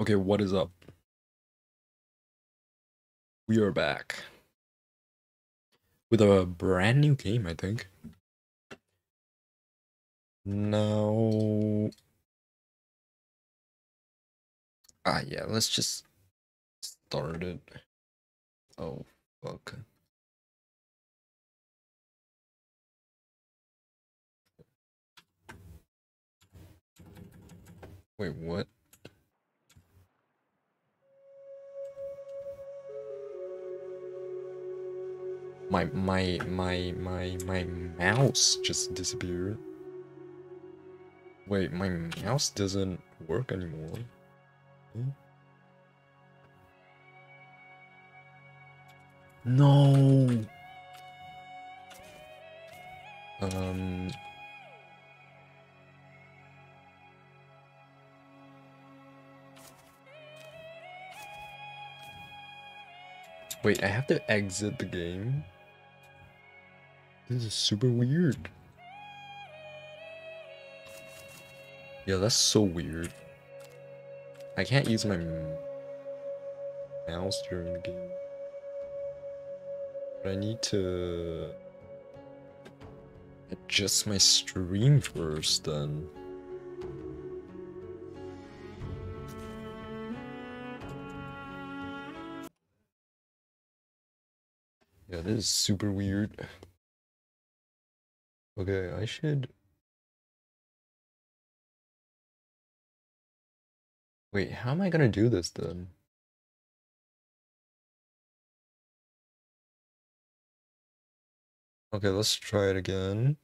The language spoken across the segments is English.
Okay, what is up? We are back with a brand new game, I think. Now, ah, yeah, let's just start it. Oh, fuck. Wait, what? My my my my my mouse just disappeared. Wait, my mouse doesn't work anymore. Hmm? No. Um Wait, I have to exit the game? This is super weird. Yeah, that's so weird. I can't use my mouse during the game. But I need to adjust my stream first then. Yeah, this is super weird. Okay, I should... Wait, how am I gonna do this then? Okay, let's try it again.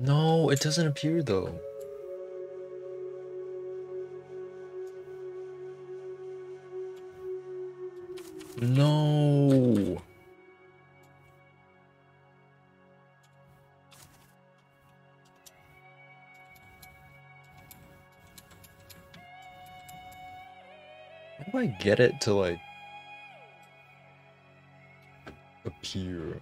No, it doesn't appear though. No. How do I get it to like appear?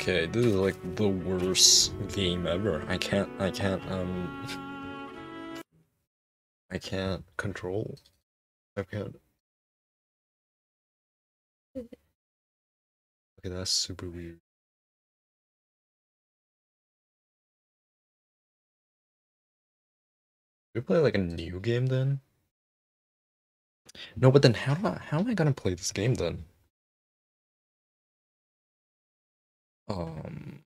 Okay, this is like the worst game ever. I can't, I can't, um... I can't control. I can't... Okay, that's super weird. we play like a new game then? No, but then how how am I gonna play this game then? Um.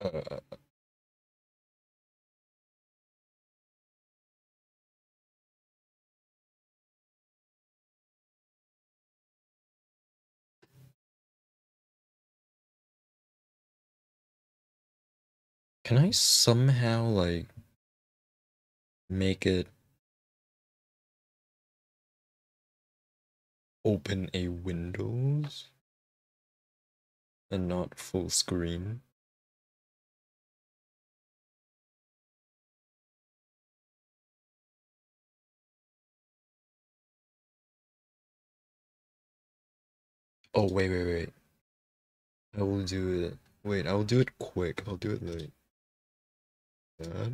Uh. Can I somehow like make it open a Windows and not full screen. Oh, wait, wait, wait. I will do it. Wait, I'll do it quick. I'll do it like that.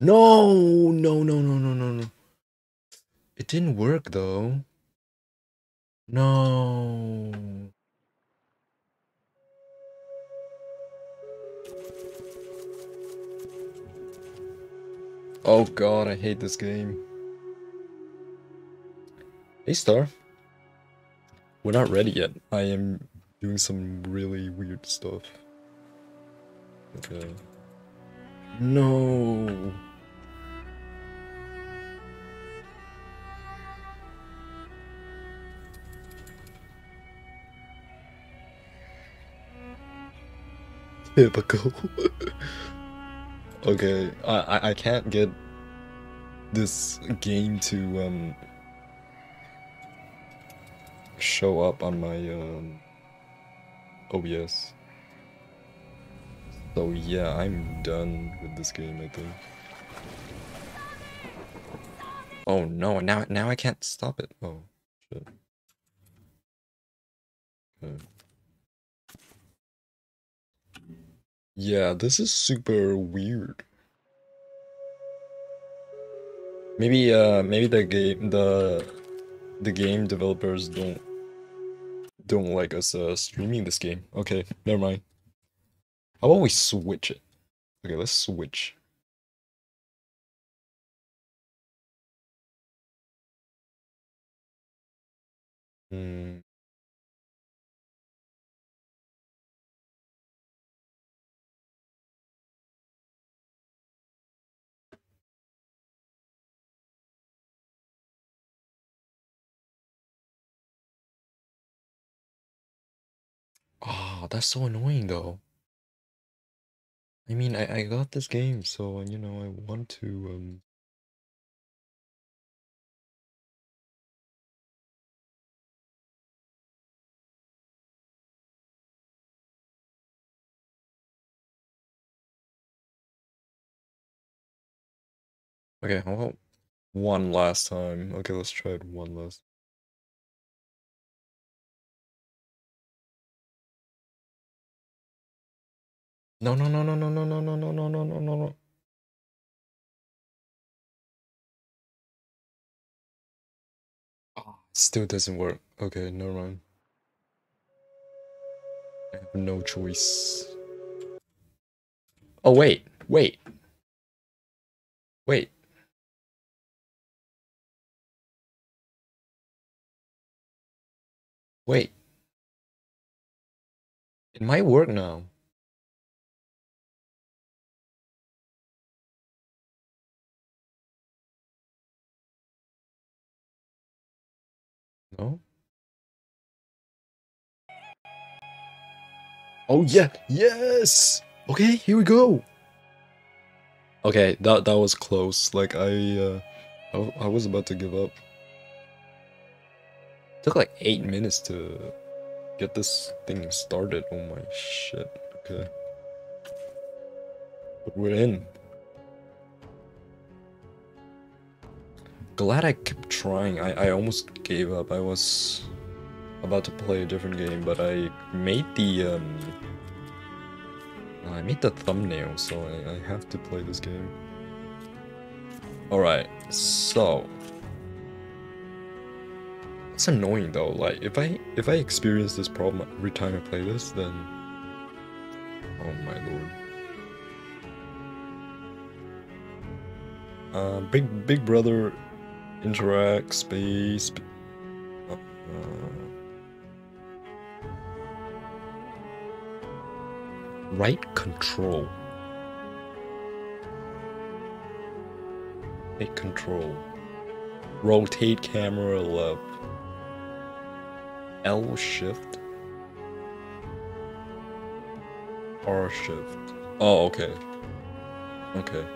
No, no, no, no, no, no, no. It didn't work though. No. Oh god, I hate this game. Hey Star. We're not ready yet. I am doing some really weird stuff. Okay. No. Typical. okay, I, I can't get this game to um show up on my um OBS. So yeah, I'm done with this game, I think. Oh no, now now I can't stop it. Oh shit. Okay. Yeah, this is super weird. Maybe uh maybe the game the the game developers don't don't like us uh streaming this game. Okay, never mind. How about we switch it? Okay, let's switch. Hmm. Ah, that's so annoying though. I mean, I, I got this game, so, you know, I want to, um... Okay, one last time? Okay, let's try it one last. No, no, no, no, no, no, no, no, no, no, no, no, no, no. Oh, still doesn't work. Okay, never mind. I have no choice. Oh, wait, wait. Wait. Wait. It might work now. Oh yeah, yes! Okay, here we go! Okay, that that was close. Like I uh I, I was about to give up. took like 8 minutes to get this thing started. Oh my shit. Okay. But we're in. glad I kept trying. I, I almost gave up. I was about to play a different game, but I made the um I made the thumbnail, so I, I have to play this game. Alright, so it's annoying though, like if I if I experience this problem every time I play this, then oh my lord. Uh, Big Big Brother interact space uh, right control. Right control. Rotate camera left. L shift. R shift. Oh okay. Okay.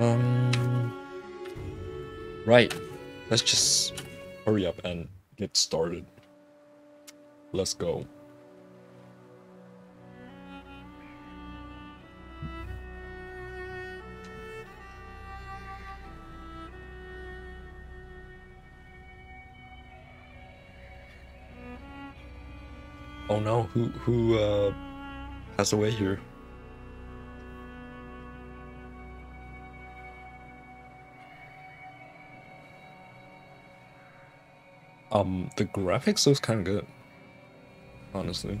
Um. Right. Let's just hurry up and get started. Let's go. Oh no, who who uh passed away here? Um, the graphics looks kind of good, honestly.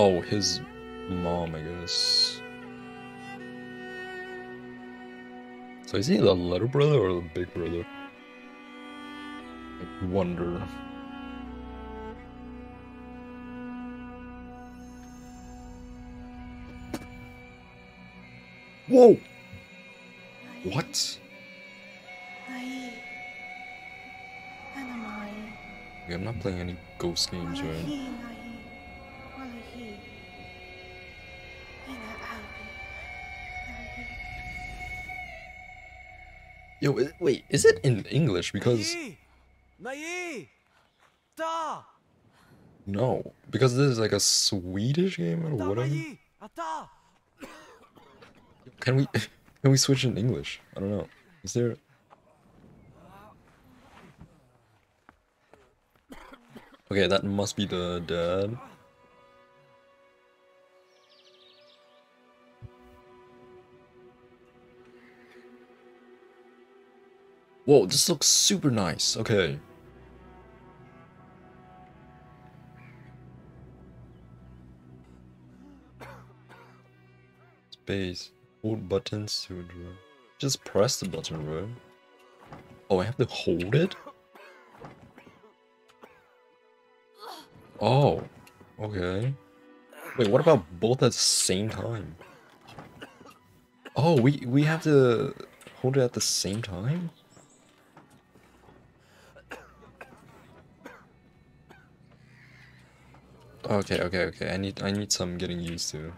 Oh, his mom, I guess. So is he the little brother or the big brother? I wonder. Whoa! What? Nai. Ana mai. Okay, I'm not playing any ghost games, right? Yo, wait, is it in English? Because Nai! Nai! Ta! no, because this is like a Swedish game or whatever. Can we can we switch in English? I don't know. Is there? Okay, that must be the dad. Whoa, this looks super nice. Okay. Space. Hold button to draw. Just press the button, right? Oh, I have to hold it? Oh, okay. Wait, what about both at the same time? Oh, we we have to hold it at the same time? Okay, okay, okay. I need I need some getting used to.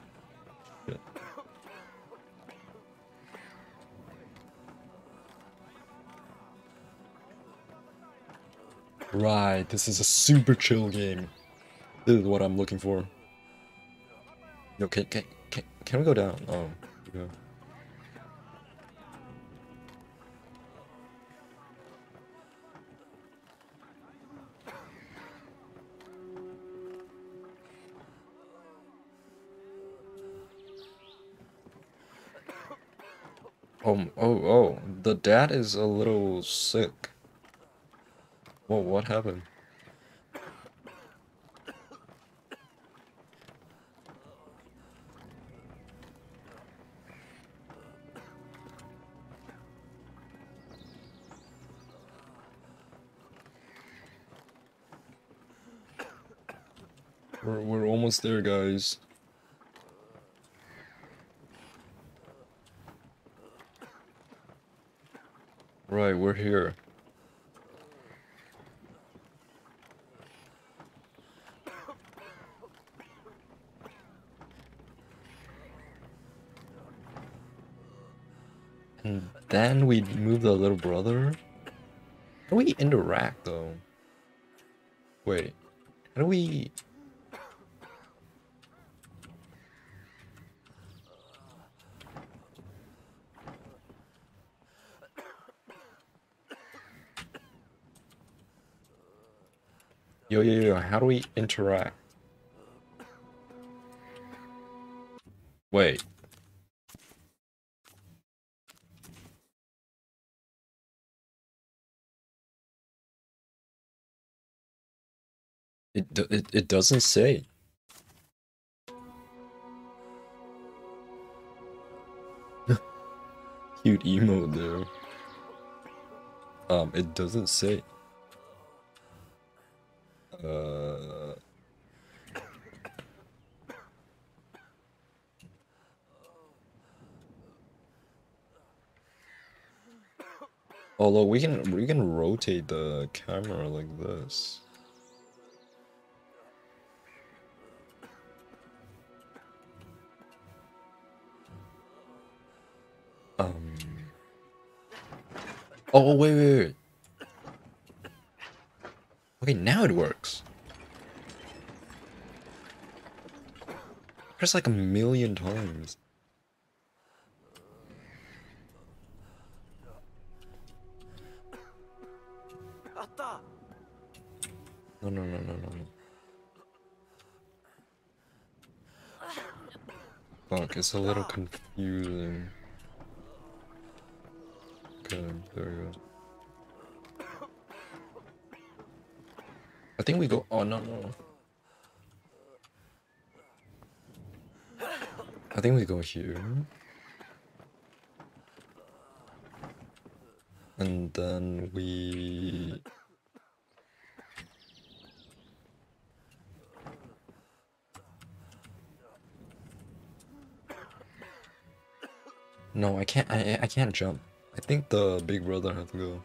Right, this is a super chill game. This is what I'm looking for. Yo, can can can, we go down? Oh, we Oh, oh, oh, the dad is a little sick. Whoa, what happened? We're, we're almost there, guys. Right, we're here. And then we move the little brother. How do we interact though? Wait, how do we? Yo, yo, yo, how do we interact? Wait. It, it, it doesn't say. Cute emo there. Um, it doesn't say. Uh. Although we can we can rotate the camera like this. Um. Oh wait wait wait. Okay, now it works. Press like a million times. No, no, no, no, no. Fuck, it's a little confusing. Okay, there we go. I think we go. Oh no no. I think we go here. And then we. No, I can't. I I can't jump. I think the big brother has to go.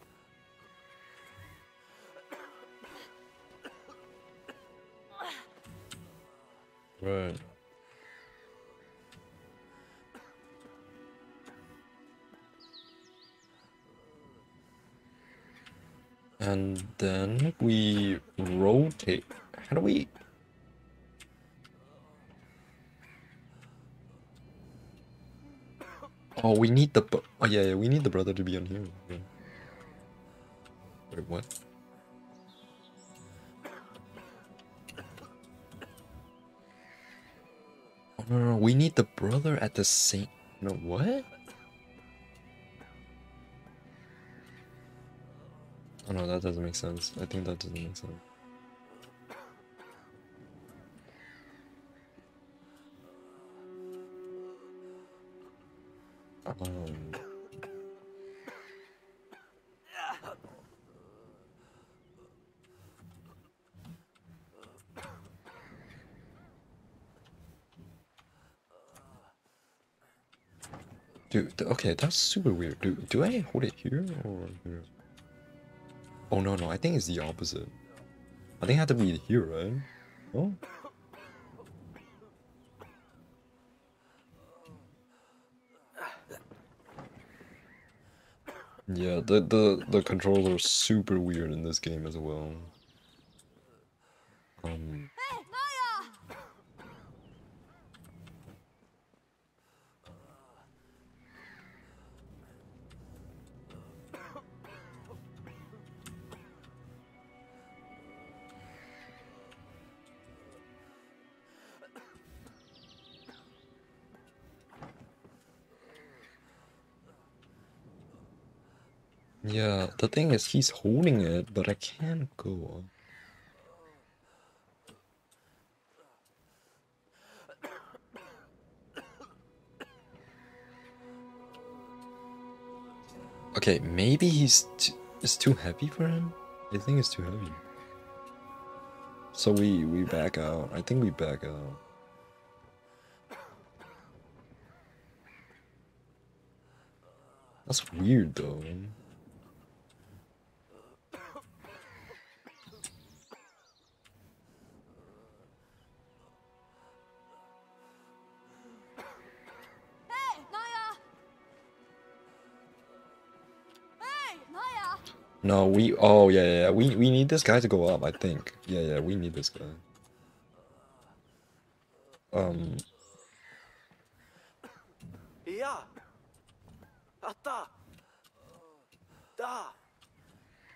The same. No, what? Oh no, that doesn't make sense. I think that doesn't make sense. Dude, okay, that's super weird. Do, do I hold it here or here? Oh no, no, I think it's the opposite. I think it had to be here, right? Oh? Yeah, the the the controller's super weird in this game as well. Thing is he's holding it, but I can't go. Okay, maybe he's it's too heavy for him. I think it's too heavy. So we we back out. I think we back out. That's weird though. No, we. Oh yeah, yeah. yeah. We we need this guy to go up. I think. Yeah, yeah. We need this guy. Um. Yeah. Atta! Da!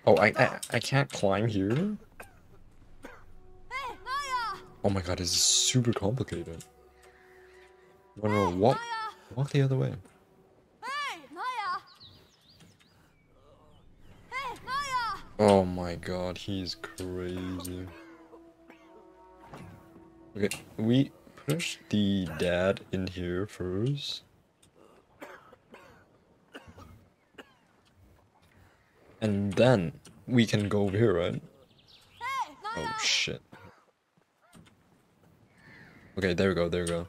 Oh, I I, I can't climb here. Oh my god, this is super complicated. No, no, walk walk the other way. Hey, Naya! Hey, Naya! Oh my god, he's crazy. Okay, we push the dad in here first. And then we can go over here, right? Oh shit. Okay, there we go, there we go.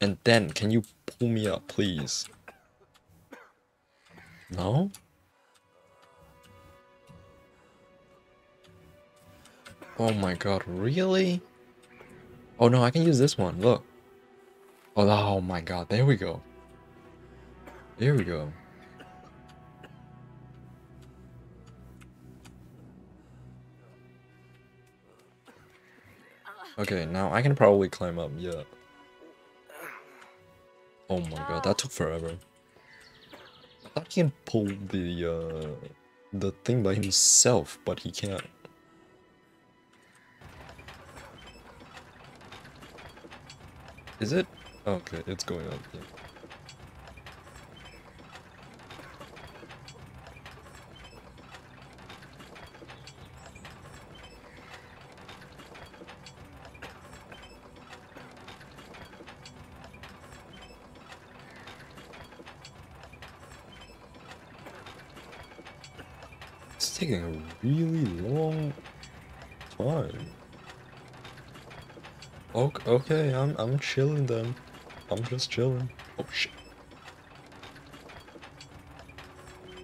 And then, can you pull me up, please? No? Oh my god, really? Oh no, I can use this one, look. Oh, oh my god, there we go. There we go. Okay, now I can probably climb up, yeah. Oh my god, that took forever. I thought he can pull the, uh, the thing by himself, but he can't. Is it? Okay, it's going up, yeah. It's taking a really long time. Okay, okay, I'm I'm chilling then. I'm just chilling. Oh shit.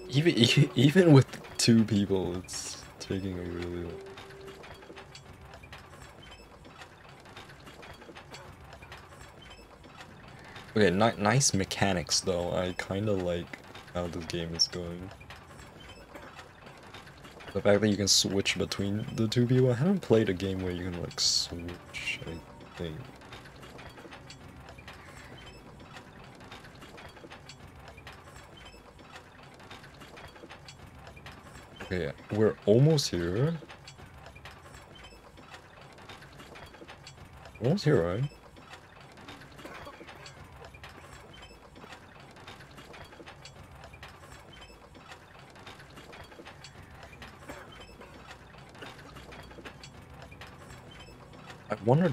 Even even with two people, it's taking a really long. Okay, ni nice mechanics though. I kind of like how this game is going. The fact that you can switch between the two people. I haven't played a game where you can like switch, think. Okay, we're almost here. Almost here, right?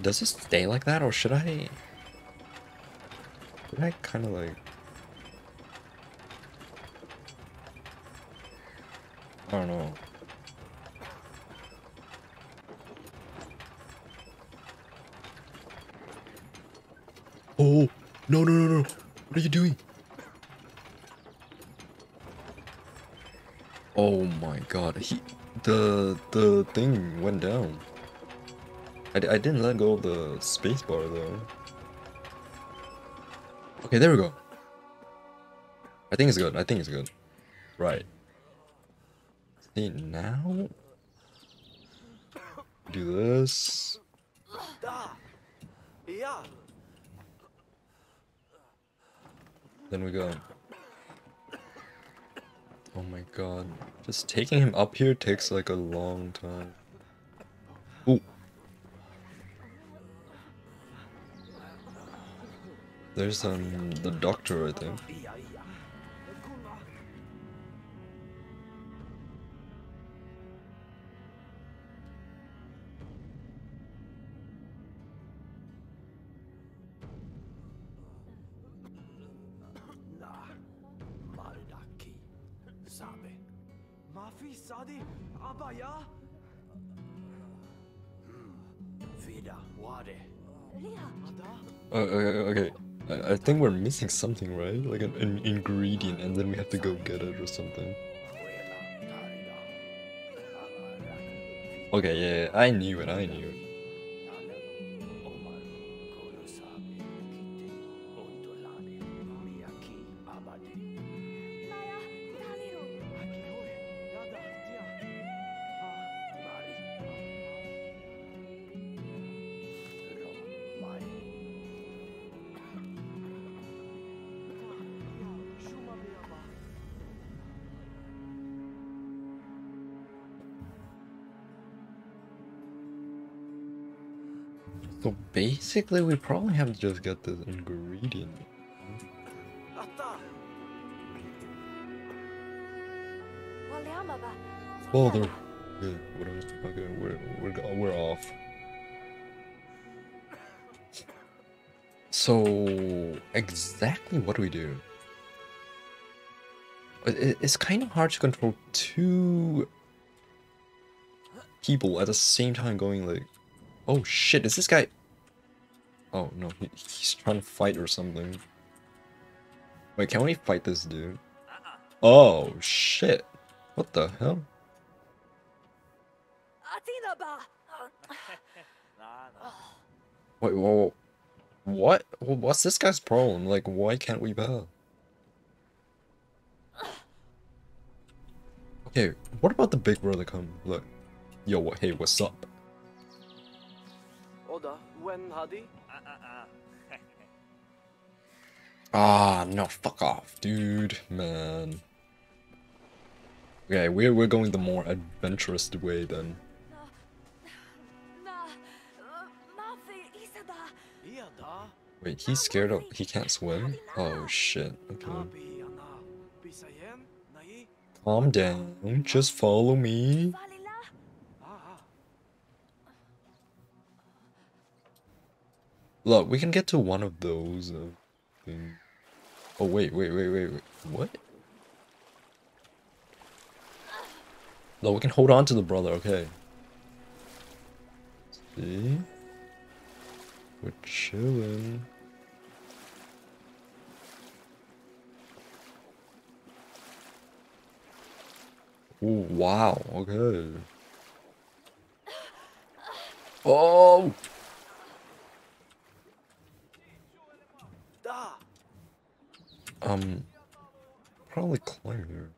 Does it stay like that, or should I... Should I kind of like... I don't know. Oh! No, no, no, no! What are you doing? Oh my god, he... The... the thing went down. I, I didn't let go of the spacebar though. Okay, there we go. I think it's good. I think it's good. Right. See now. Do this. Then we go. Oh my god. Just taking him up here takes like a long time. Aber ja. Vida. Wade. Lia, Ada. Uh, okay, okay. I, think we're missing something, right? Like an, an ingredient, and then we have to go get it or something. Okay, yeah, yeah, I knew it, I knew it. So basically, we probably have to just get this ingredient. Well, they're good. Whatever. Okay, we're we're we're off. So exactly what do we do? It- it- It's kind of hard to control two people at the same time going like, oh shit, is this guy? Oh no, he, he's trying to fight or something. Wait, can we fight this dude? Oh shit! What the hell? Wait, whoa, what? What's this guy's problem? Like, why can't we bet? Okay, what about the big brother come? Look, yo, what? Hey, what's up? When Hadi? Uh-uh-uh. Ah, no, fuck off, dude, man. Okay, we're we're going the more adventurous way then. Uh. Wait, he's scared of he can't swim? Oh shit. Okay. Calm down, just follow me. Look, we can get to one of those. Uh. Oh wait, wait, wait, wait, wait. What? No, we can hold on to the brother. Okay. See, we're chilling. Oh wow. Okay. Oh. Da. Um, probably climb here.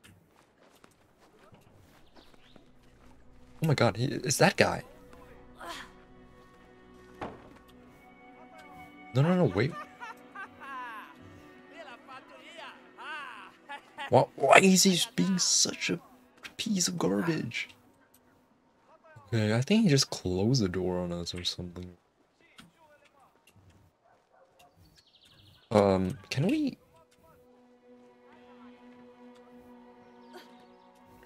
Oh my god, he is that guy. No, no, no, wait. Why, why is he being such a piece of garbage? Okay, I think he just closed the door on us or something. Um, can we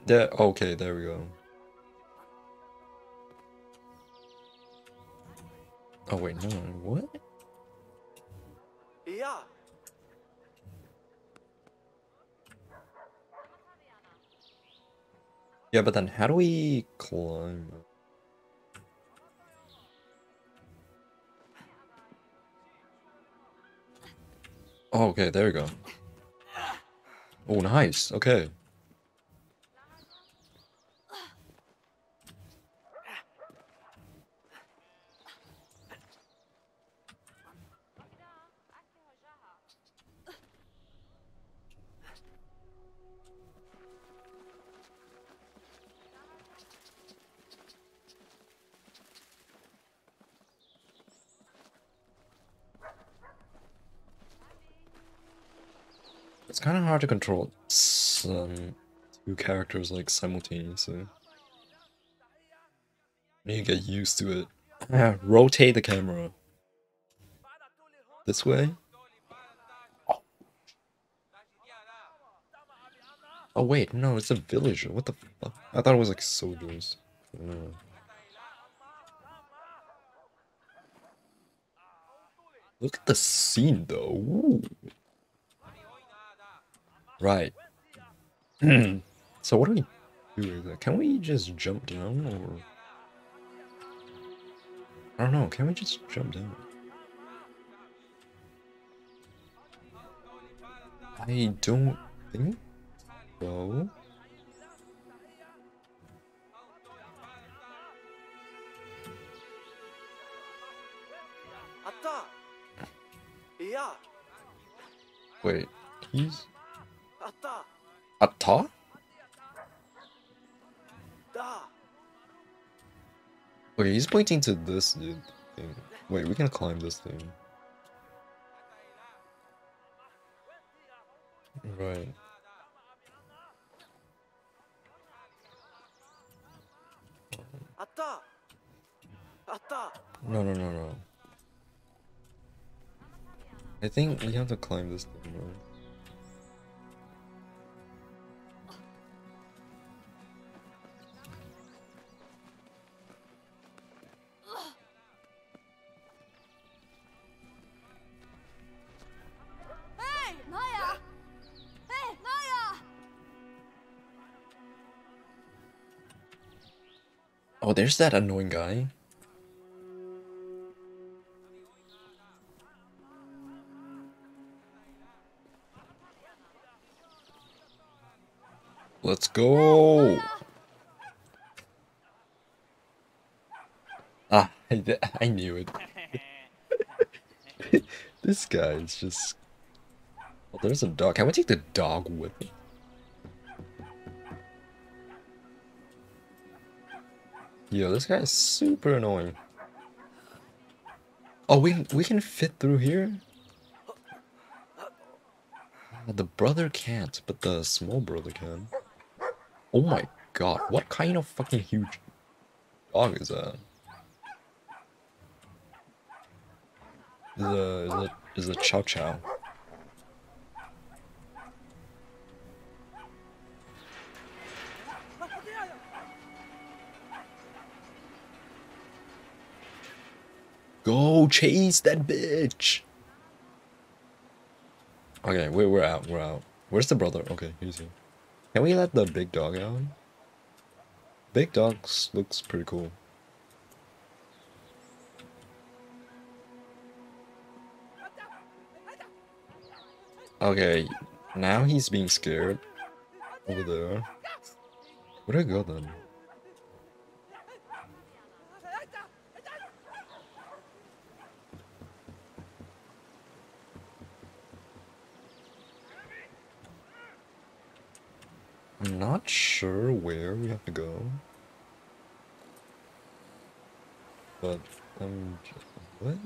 There. Okay, there we go. Oh wait, no, what? Iya. Yeah, but then how do we climb? Oh, okay, there we go. Oh, nice. Okay. It's kind of hard to control some two characters like simultaneously. You get used to it. Yeah, rotate the camera. This way? Oh. Oh, wait, no, it's a villager. What the fuck? I thought it was like soldiers. No. Look at the scene though. Ooh. Right. Hmm. so what do we do with that? Can we just jump down or I don't know, can we just jump down? I don't think so. Atta. Wait, he's Atta. Atta? Okay, he's pointing to this dude thing. Wait, we can climb this thing. Right. No, no, no, no. I think we have to climb this thing? There's that annoying guy. Let's go. I, ah, I knew it. this guy is just. Oh, there's a dog. Can we take the dog with me? Yo, this guy is super annoying. Oh, we we can fit through here? Uh, The brother can't, but the small brother can. Oh my god, what kind of fucking huge dog is that? Is a is a is a chow chow. Go chase that bitch. Okay, we're we're out. We're out. Where's the brother? Okay, he's here. Can we let the big dog out? Big dogs looks pretty cool. Okay, now he's being scared. Over there. Where'd I go then? I'm not sure where we have to go. But I'm j- what?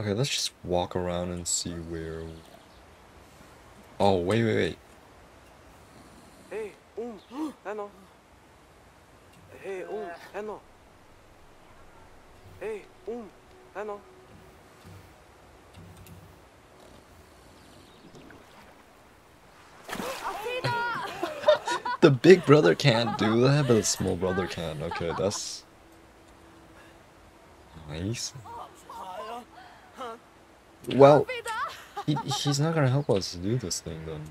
Okay, let's just walk around and see where. Oh wait, wait, wait. Hey, um, Hannah. Hey, um, Hannah. Hey, um, Hannah. The big brother can't do that, but the small brother can. Okay, that's nice. Well, he, he's not gonna help us do this thing then.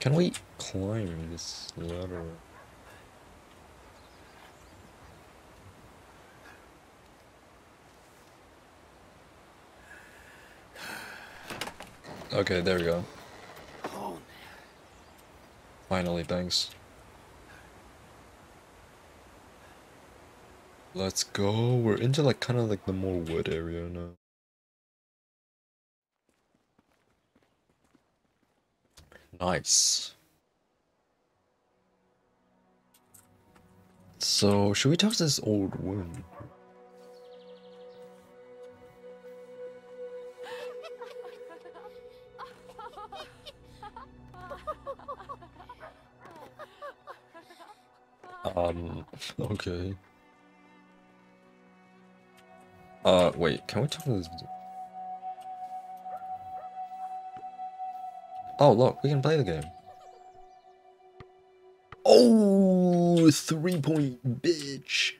Can we climb this ladder? Okay, there we go. Oh, Finally, thanks. Let's go. We're into like kind of like the more wood area now. Nice. So, should we talk to this old woman? Okay. Uh, wait, can we talk to this? Oh, look, we can play the game. Oh, three point bitch.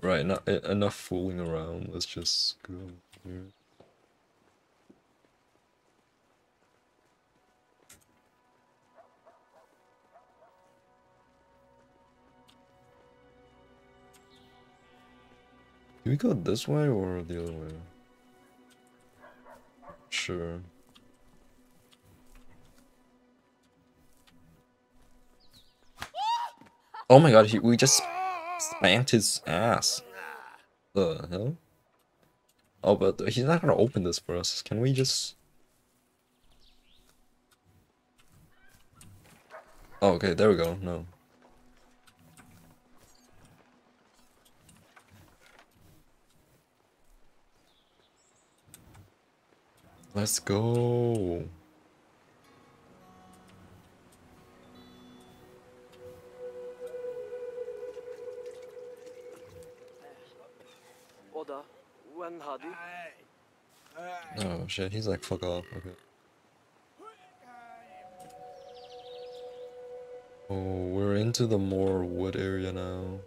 Right, not enough fooling around. Let's just go here. We go this way or the other way? Sure. Oh my god, he, we just spanked his ass. The hell? Oh, but he's not gonna open this for us. Can we just... Oh, okay, there we go. No. Let's go. Oda, when hadi? Oh shit, he's like, fuck off. Okay. Oh, we're into the more wood area now.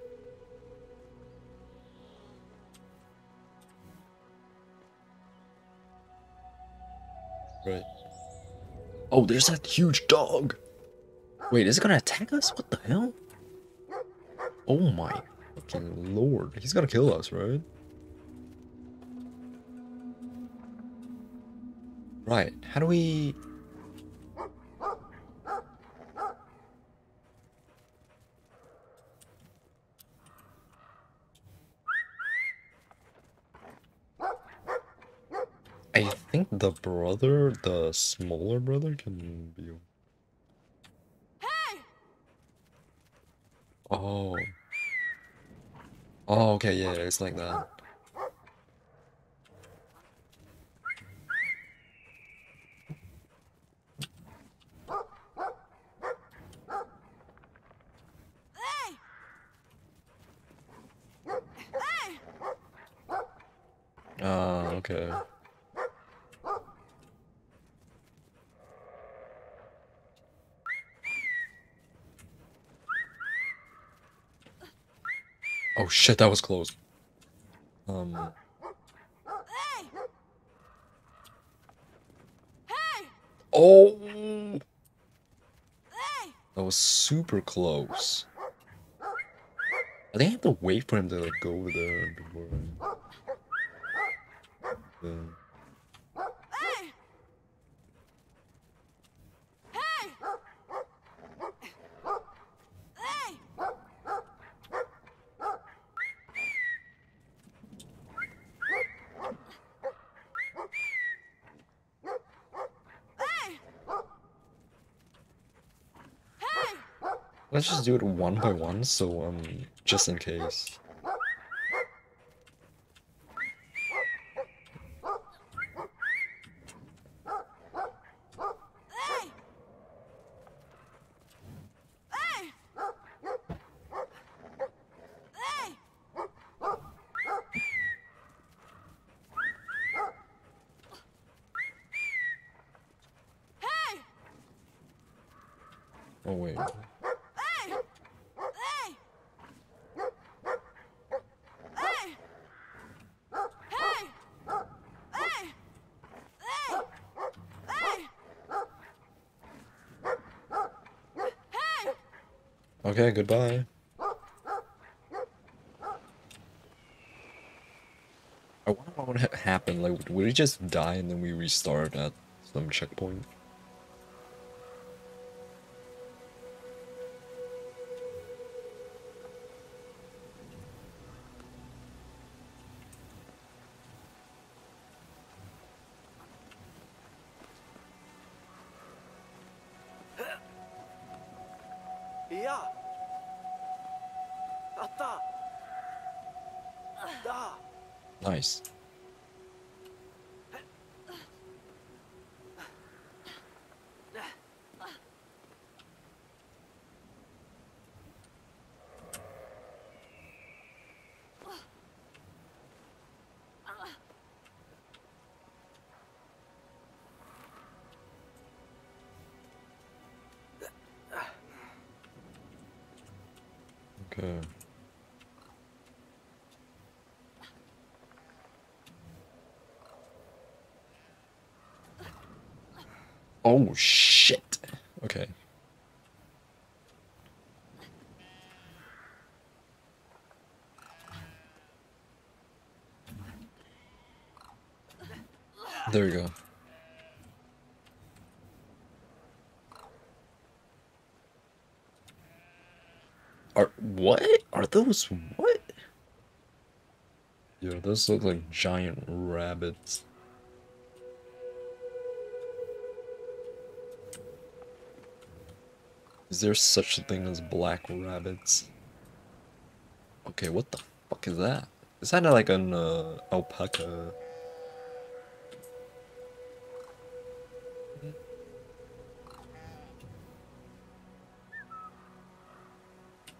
Right. Oh, there's that huge dog! Wait, is it gonna attack us? What the hell? Oh my fucking lord. He's gonna kill us, right? Right, how do we... I think the brother, the smaller brother, can be. Hey! Oh. Oh, okay, yeah, it's like that. Hey! Hey! Ah, okay. Oh shit, that was close. Um, Hey! Hey! oh, Hey! that was super close. I think I have to wait for him to like go over there before. I... Then- Hey! Hey! Hey! Hey! Hey! Let's just do it one by one, so um, just in case. Goodbye. I wonder what would happen. Like, would he just die and then we restart at some checkpoint? Okay. Oh shit. Okay. There we go. Are what? Are those what? Yo, those look like giant rabbits. Is there such a thing as black rabbits? Okay, what the fuck is that? Is that like an uh, alpaca?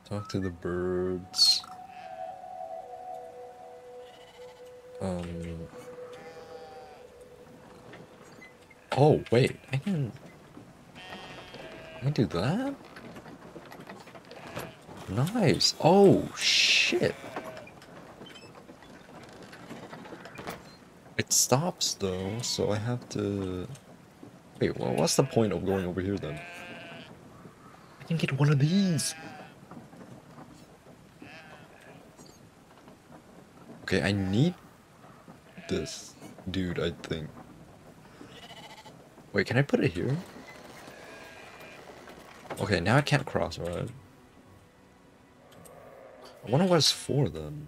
Talk to the birds. Um. Oh wait, I can. I do that. Nice. Oh shit. It stops though, so I have to. Wait, well, what's the point of going over here then? I can get one of these. Okay, I need this dude, I think. Wait, can I put it here? Okay, now I can't cross, right? I wonder what it's for, then.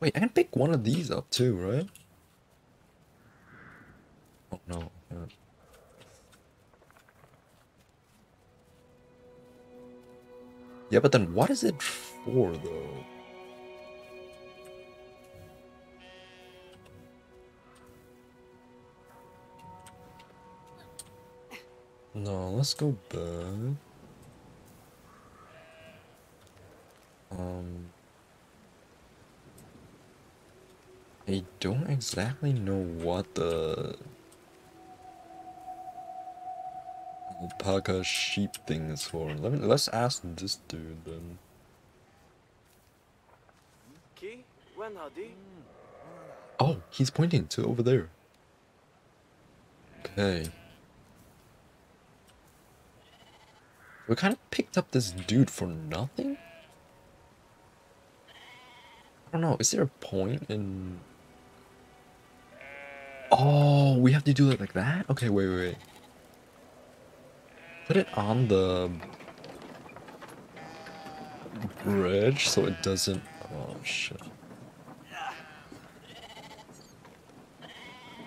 Wait, I can pick one of these up too, right? Yeah, but then what is it for though? No, let's go back. Um, I don't exactly know what the alpaca sheep thing is for. Let me let's ask this dude then. Ki? When hadi? Oh, he's pointing to over there. Okay. We kind of picked up this dude for nothing? I don't know, is there a point in... Oh, we have to do it like that? Okay, wait, wait, wait. Put it on the bridge so it doesn't... Oh, shit.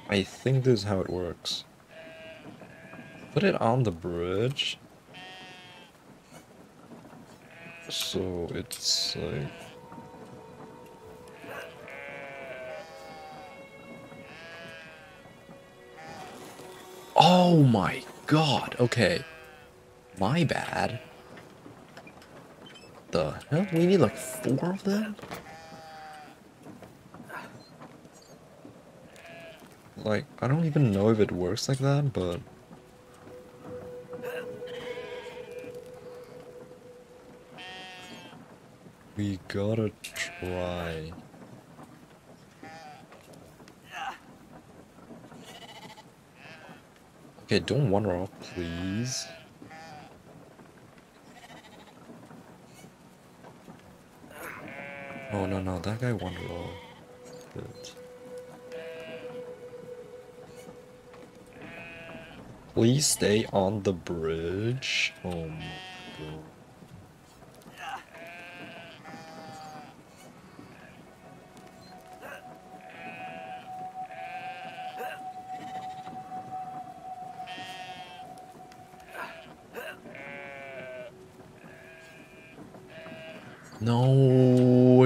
I think this is how it works. Put it on the bridge. So it's like. Oh my god, okay. My bad. The hell? We need like four of them? Like, I don't even know if it works like that, but... We gotta try. Okay, don't wander off, please. Oh, no, no, that guy wandered off. Good. Please stay on the bridge. Oh my god.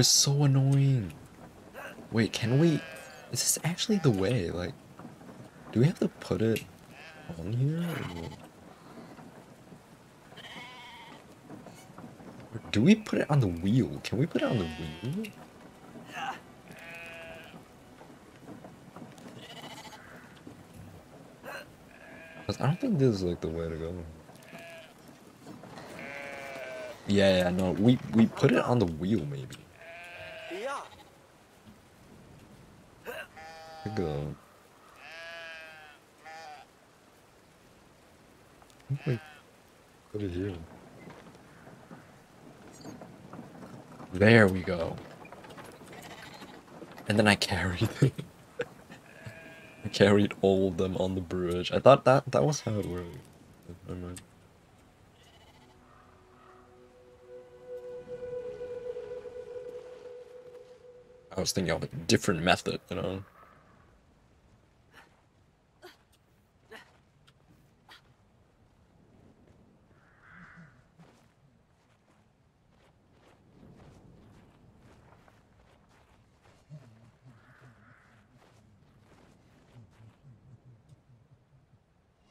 It's so annoying. Wait, can we? Is this actually the way? Like, do we have to put it on here? Or... or do we put it on the wheel? Can we put it on the wheel? I don't think this is like the way to go. Yeah, yeah, no, we we put it on the wheel maybe. Like, uh, I think we put it here. There we go. And then I carried. I carried all of them on the bridge. I thought that that was how it worked. Never mind. I was thinking of a different method, you know.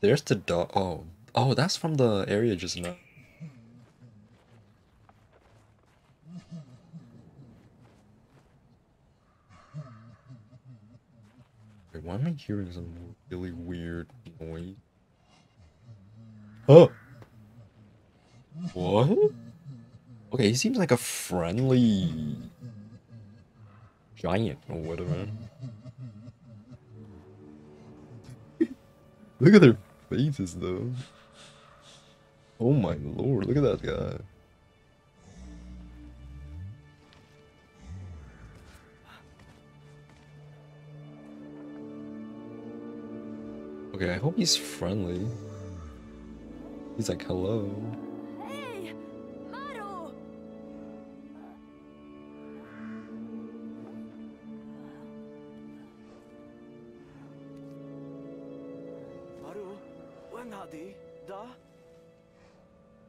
There's the dog. Oh, oh, that's from the area just now. Wait, why am I hearing some really weird noise? Oh! What? Okay, he seems like a friendly giant or whatever. Look at their faces though. Oh my lord, look at that guy. Okay, I hope he's friendly. He's like, hello.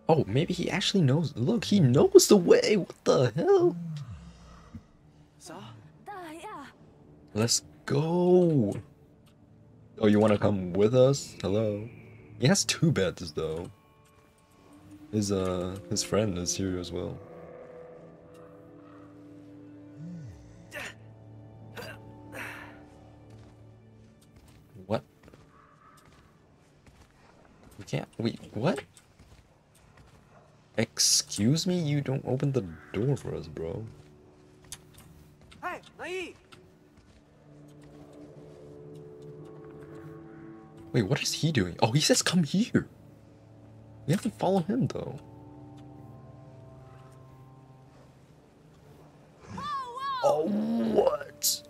Oh, maybe he actually knows. Look, he knows the way. What the hell? Let's go. Oh, you want to come with us? Hello. He has two beds though. His uh, his friend is here as well. What? We can't. Wait, what? Excuse me? You don't open the door for us, bro. hey, Nai, Wait, what is he doing? Oh, he says come here. We have to follow him though. Oh, what?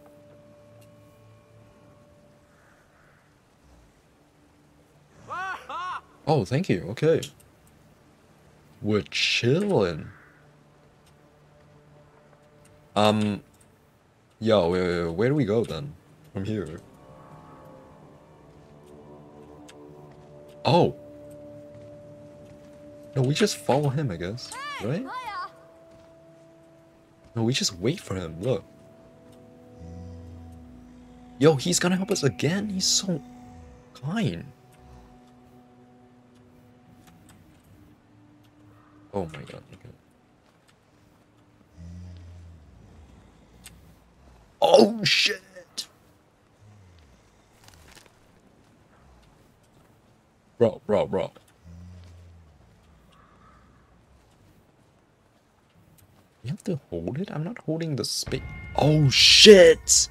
Oh, thank you. Okay. We're chilling. Um, yo, wait, wait, where do we go then? From here. Oh. No, we just follow him, I guess. Right? No, we just wait for him. Look. Yo, he's gonna help us again? He's so kind. Oh my god. Oh shit! Bro, bro, bro. You have to hold it? I'm not holding the space. Oh shit!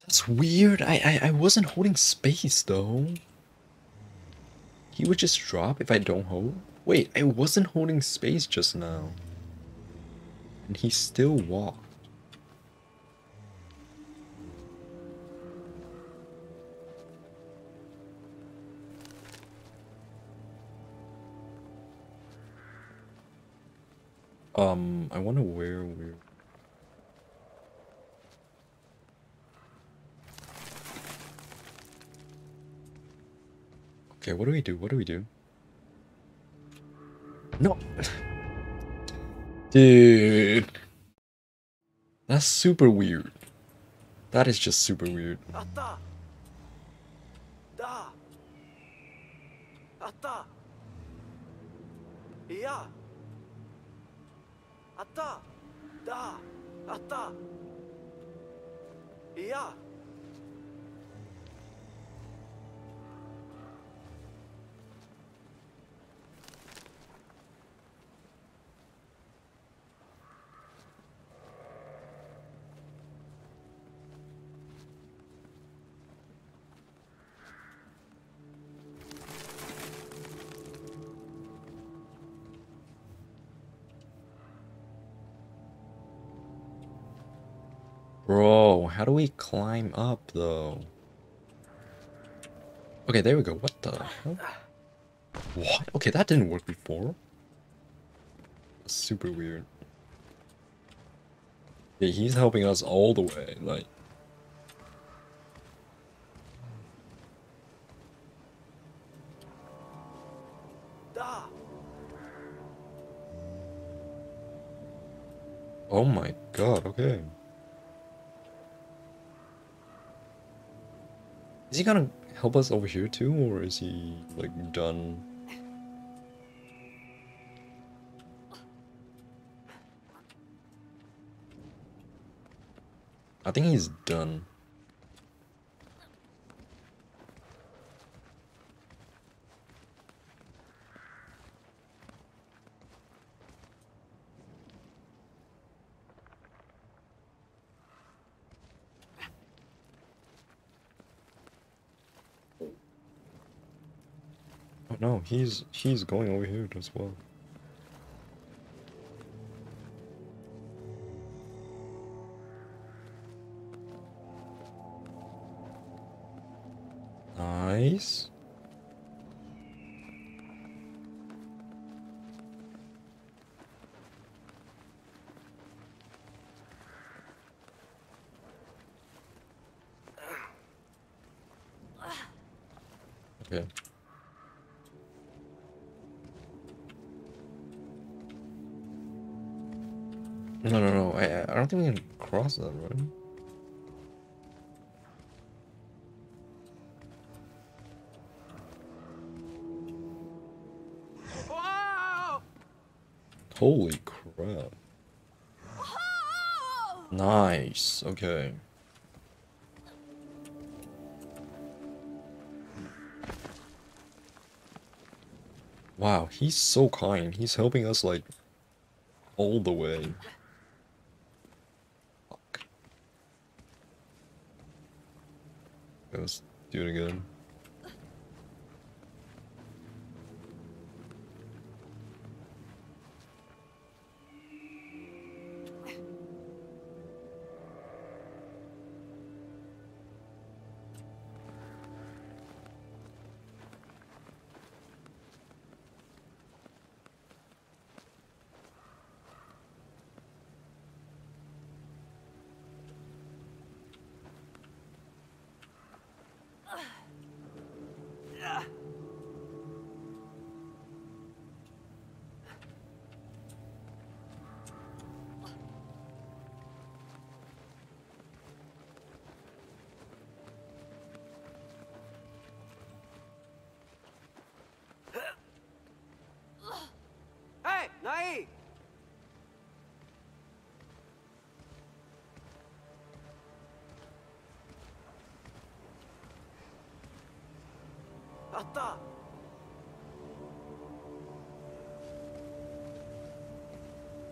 That's weird. I, I I wasn't holding space though. He would just drop if I don't hold. Wait, I wasn't holding space just now. And he still walked. Um, I wonder where we're. Okay, what do we do? What do we do? No! Dude! That's super weird. That is just super weird. atta, Bro, how do we climb up though? Okay, there we go. What the hell? What? Okay, that didn't work before. Super weird. Yeah, he's helping us all the way, like. Oh my god, okay. He gonna help us over here too, or is he, like, done? I think he's done. Oh no, he's he's going over here as well. Nice. Don't think we can cross that, road. Wow! Holy crap. Nice. Okay. Wow, he's so kind. He's helping us like all the way. Fuck. Let's do it again.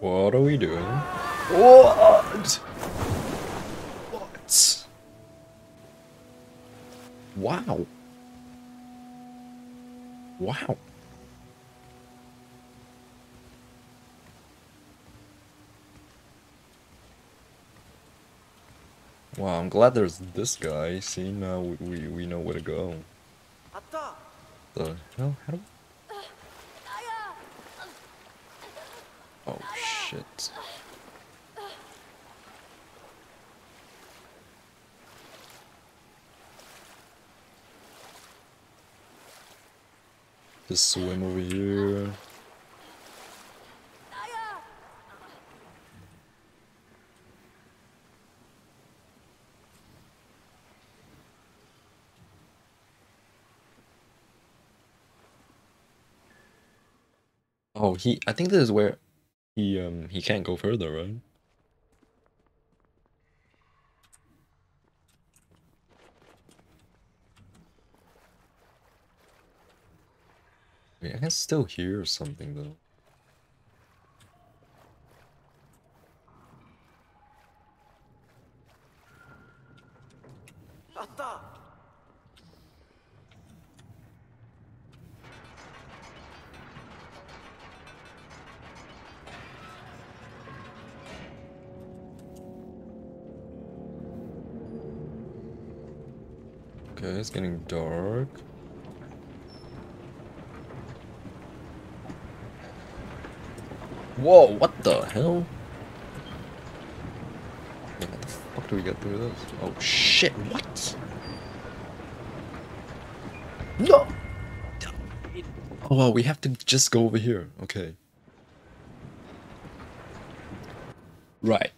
What are we doing? What? What? Wow. Wow. Wow, I'm glad there's this guy. See, now uh, we, we, we know where to go. The hell? How do! Oh, shit. Just swim over here. He. I think this is where he um he can't go further, right? I can still hear something though. Getting dark. Whoa, what the hell? How the fuck do we get through this? Oh shit, what? No! Oh well, we have to just go over here. Okay. Right.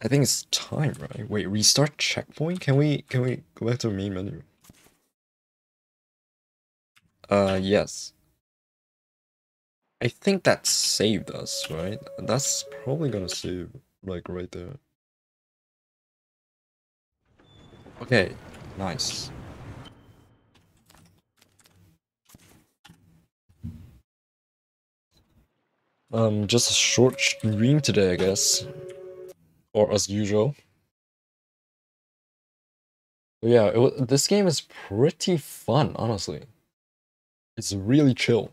I think it's time, right? Wait, restart checkpoint? Can we can we go back to the main menu? Uh yes. I think that saved us, right? That's probably gonna save like right there. Okay, nice. Um, just a short stream today, I guess. Or as usual. But yeah, it, wa- this game is pretty fun, honestly. It's really chill.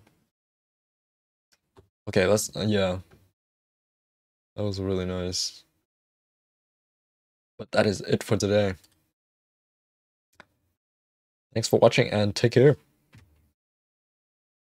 Okay, let's, uh, yeah. That was really nice. But that is it for today. Thanks for watching and take care.